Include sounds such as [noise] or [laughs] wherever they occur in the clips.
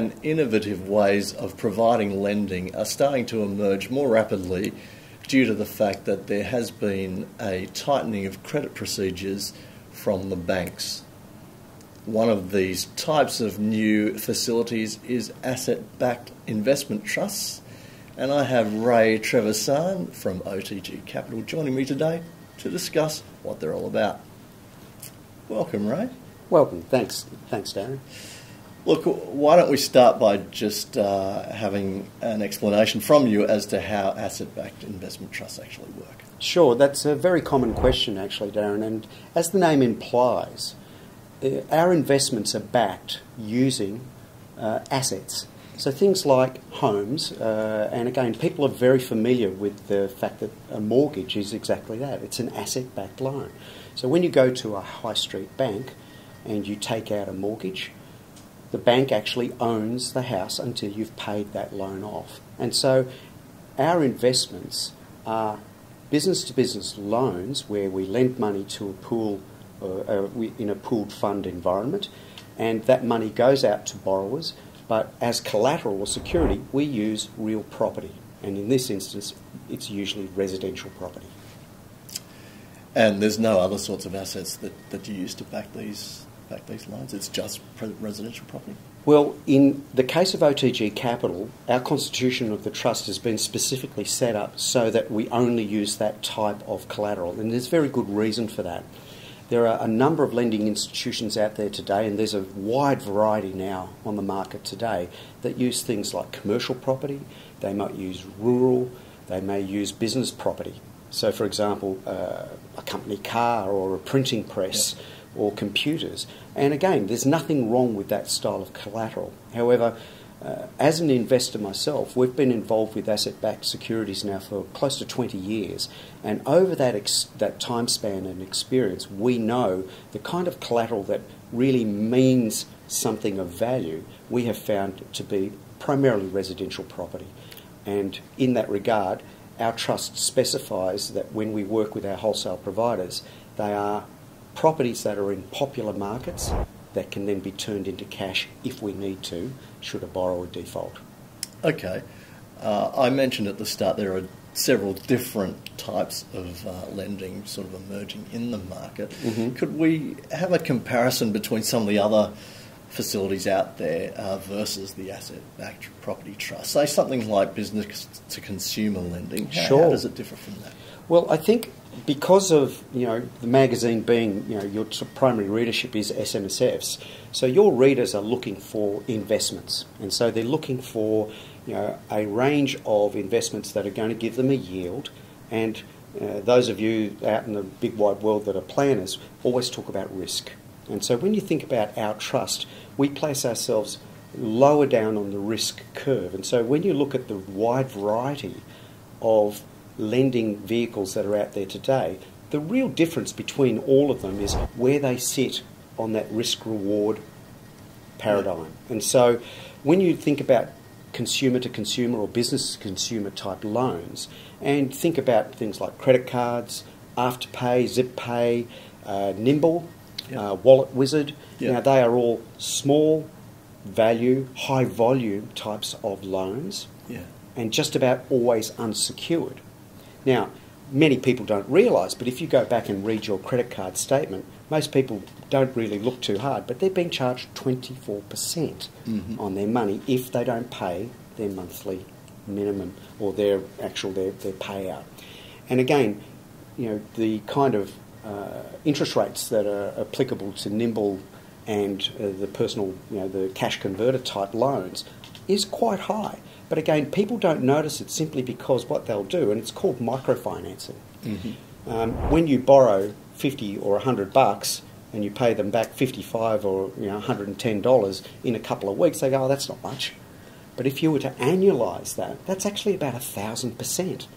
and innovative ways of providing lending are starting to emerge more rapidly due to the fact that there has been a tightening of credit procedures from the banks. One of these types of new facilities is asset backed investment trusts. And I have Ray Trevisan from OTG Capital joining me today to discuss what they're all about. Welcome, Ray. Welcome. Thanks. Thanks, Darin. Look, why don't we start by just uh, having an explanation from you as to how asset backed investment trusts actually work? Sure, that's a very common question, actually, Darin. And as the name implies, uh, our investments are backed using uh, assets. So things like homes, uh, and again, people are very familiar with the fact that a mortgage is exactly that it's an asset backed loan. So when you go to a high street bank and you take out a mortgage, the bank actually owns the house until you've paid that loan off. And so our investments are business to business loans where we lend money to a pool uh, in a pooled fund environment, and that money goes out to borrowers. But as collateral or security, we use real property, and in this instance, it's usually residential property. And there's no other sorts of assets that, that you use to back these back these loans. It's just residential property. Well, in the case of OTG Capital, our constitution of the trust has been specifically set up so that we only use that type of collateral, and there's very good reason for that. There are a number of lending institutions out there today, and there's a wide variety now on the market today that use things like commercial property, they might use rural, they may use business property. So, for example, uh, a company car or a printing press yep. Or computers. And again, there's nothing wrong with that style of collateral. However, uh, as an investor myself, we've been involved with asset backed securities now for close to 20 years. And over that, ex- that time span and experience, we know the kind of collateral that really means something of value, we have found to be primarily residential property. And in that regard, our trust specifies that when we work with our wholesale providers, they are properties that are in popular markets that can then be turned into cash if we need to, should a borrower default. Okay. Uh, I mentioned at the start there are several different types of uh, lending sort of emerging in the market. Mm-hmm. Could we have a comparison between some of the other facilities out there uh, versus the asset-backed property trust? Say something like business to consumer lending. How, sure. how does it differ from that? Well, I think because of you know the magazine being you know your primary readership is SMSFs, so your readers are looking for investments, and so they're looking for you know a range of investments that are going to give them a yield, and uh, those of you out in the big wide world that are planners always talk about risk, and so when you think about our trust, we place ourselves lower down on the risk curve, and so when you look at the wide variety of lending vehicles that are out there today, the real difference between all of them is where they sit on that risk reward paradigm. And so when you think about consumer to consumer or business to consumer type loans, and think about things like credit cards, Afterpay, ZipPay, uh, Nimble, yep. uh, Wallet Wizard, yep. now they are all small value, high volume types of loans, yeah. and just about always unsecured. Now, many people don't realise, but if you go back and read your credit card statement, most people don't really look too hard, but they're being charged 24% mm hmm on their money if they don't pay their monthly minimum or their actual their, their payout. And again, you know, the kind of uh, interest rates that are applicable to Nimble and uh, the personal, you know, the cash converter type loans is quite high. But again, people don't notice it simply because what they'll do, and it's called microfinancing. Mm-hmm. Um, when you borrow 50 or 100 bucks and you pay them back 55 or you know, $110 in a couple of weeks, they go, oh, that's not much. But if you were to annualise that, that's actually about a thousand percent.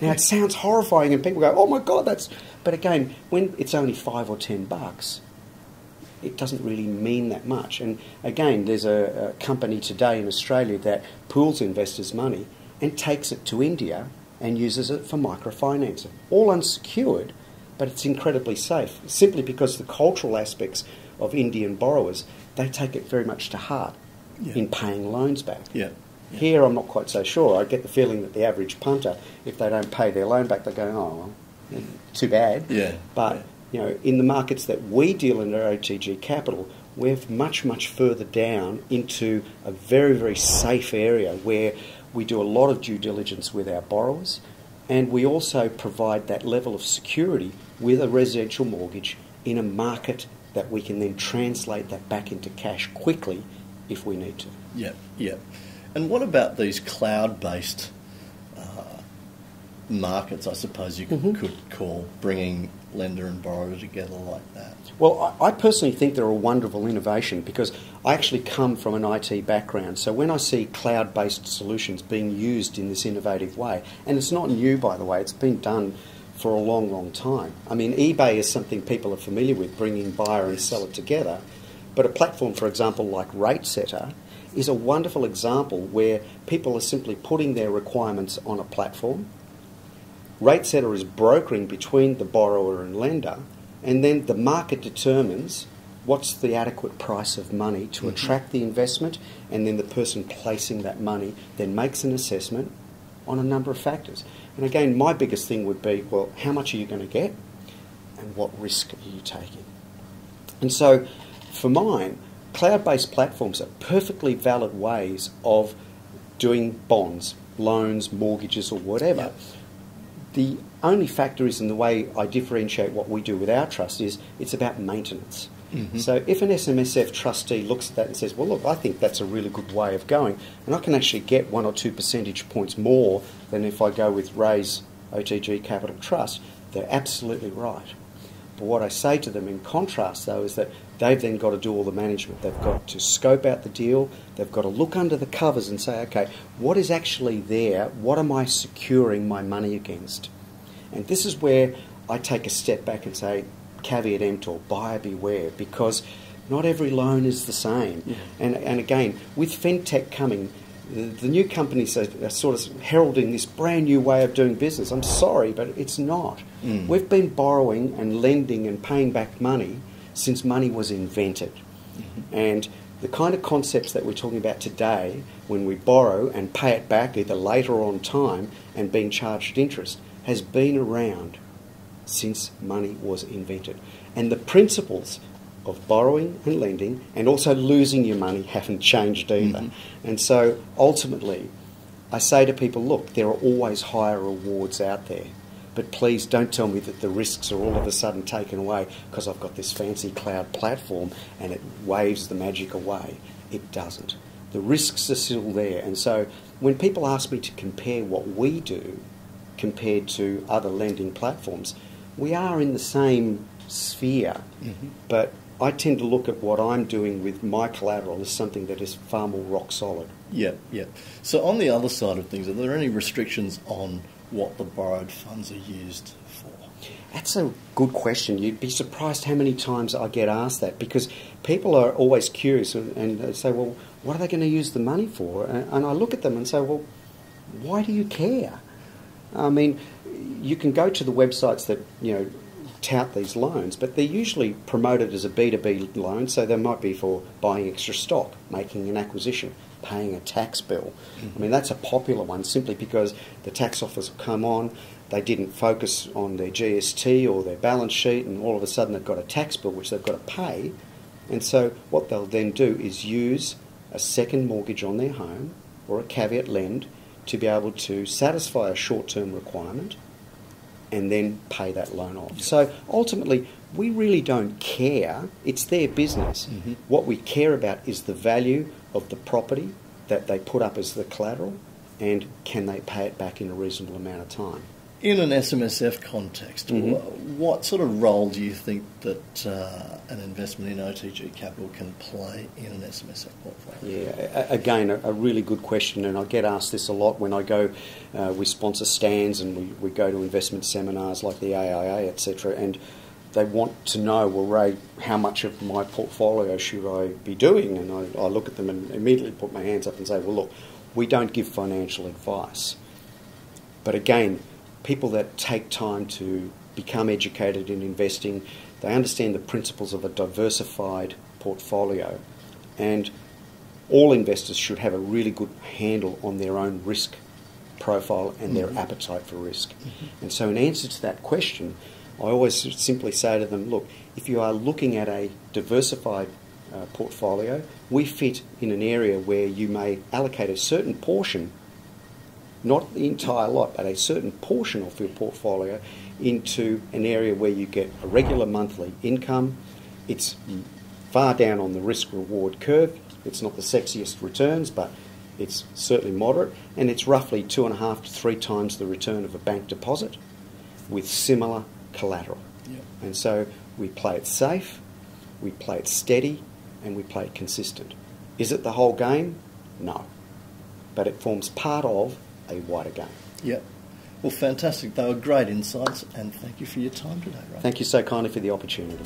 Now it [laughs] sounds horrifying, and people go, "Oh my God, that's." But again, when it's only five or ten bucks, it doesn't really mean that much. And again, there's a, a company today in Australia that pools investors' money and takes it to India and uses it for microfinancing. All unsecured, but it's incredibly safe, simply because the cultural aspects of Indian borrowers, they take it very much to heart. Yeah. in paying loans back. Yeah. yeah. Here, I'm not quite so sure. I get the feeling that the average punter, if they don't pay their loan back, they go, oh, well, too bad. Yeah, But. You know, in the markets that we deal in at OTG Capital, we're much, much further down into a very, very safe area where we do a lot of due diligence with our borrowers, and we also provide that level of security with a residential mortgage in a market that we can then translate that back into cash quickly if we need to. Yeah, yeah. And what about these cloud-based uh, markets? I suppose you could, Mhm. could call bringing lender and borrower together like that. Well, I I personally think they're a wonderful innovation because I actually come from an IT background. So when I see cloud based solutions being used in this innovative way, and it's not new by the way, it's been done for a long, long time. I mean, eBay is something people are familiar with, bringing buyer and seller together. But a platform, for example, like RateSetter, is a wonderful example where people are simply putting their requirements on a platform. RateSetter is brokering between the borrower and lender, and then the market determines what's the adequate price of money to mm-hmm. attract the investment, and then the person placing that money then makes an assessment on a number of factors. And again, my biggest thing would be well, how much are you going to get, and what risk are you taking? And so, for mine, cloud based platforms are perfectly valid ways of doing bonds, loans, mortgages, or whatever. Yep. The only factor is in the way I differentiate what we do with our trust is it's about maintenance. Mhm. So if an SMSF trustee looks at that and says, well, look, I think that's a really good way of going, and I can actually get one or two percentage points more than if I go with Ray's OTG Capital Trust, they're absolutely right. But what I say to them in contrast, though, is that they've then got to do all the management. They've got to scope out the deal. They've got to look under the covers and say, okay, what is actually there? What am I securing my money against? And this is where I take a step back and say, caveat emptor, buyer beware, because not every loan is the same. Yeah. And, and again, with FinTech coming, the, the new companies are, are sort of heralding this brand new way of doing business. I'm sorry, but it's not. Mm. We've been borrowing and lending and paying back money since money was invented. And the kind of concepts that we're talking about today, when we borrow and pay it back either later or on time and being charged interest, has been around since money was invented. And the principles of borrowing and lending and also losing your money haven't changed either. Mhm. And so ultimately, I say to people, look, there are always higher rewards out there. But please don't tell me that the risks are all of a sudden taken away because I've got this fancy cloud platform and it waves the magic away. It doesn't. The risks are still there. And so when people ask me to compare what we do compared to other lending platforms, we are in the same sphere, Mhm. but I tend to look at what I'm doing with my collateral as something that is far more rock solid. Yeah, yeah. So on the other side of things, are there any restrictions on what the borrowed funds are used for? That's a good question. You'd be surprised how many times I get asked that because people are always curious and, they say, well, what are they going to use the money for? And I look at them and say, well, why do you care? I mean, you can go to the websites that, you know, tout these loans, but they're usually promoted as a B2B loan, so they might be for buying extra stock, making an acquisition, paying a tax bill. I mean, that's a popular one simply because the tax office will come on, they didn't focus on their GST or their balance sheet, and all of a sudden they've got a tax bill which they've got to pay. And so what they'll then do is use a second mortgage on their home or a caveat lend to be able to satisfy a short term requirement and then pay that loan off. So ultimately, we really don't care. It's their business. Mhm. What we care about is the value of the property that they put up as the collateral and can they pay it back in a reasonable amount of time. In an SMSF context, Mhm. what sort of role do you think that uh, an investment in OTG Capital can play in an SMSF portfolio? Yeah, again, a, a really good question, and I get asked this a lot when I go. Uh, we sponsor stands and we, we go to investment seminars like the AIA, etc. And they want to know, well, Ray, how much of my portfolio should I be doing? And I, I look at them and immediately put my hands up and say, well, look, we don't give financial advice. But again, people that take time to become educated in investing, they understand the principles of a diversified portfolio. And all investors should have a really good handle on their own risk profile and their mm-hmm. appetite for risk. Mm-hmm. And so, in answer to that question, I always simply say to them, look, if you are looking at a diversified uh, portfolio, we fit in an area where you may allocate a certain portion, not the entire lot, but a certain portion of your portfolio into an area where you get a regular monthly income. It's far down on the risk reward curve. It's not the sexiest returns, but it's certainly moderate, and it's roughly two and a half to three times the return of a bank deposit with similar collateral. Yep. And so we play it safe, we play it steady, and we play it consistent. Is it the whole game? No. But it forms part of a wider game. Yep. Well, fantastic. They were great insights, and thank you for your time today, Ray. Thank you so kindly for the opportunity.